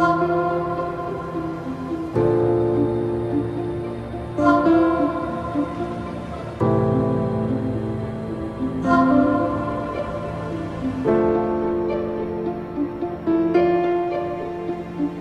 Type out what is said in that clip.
Oh.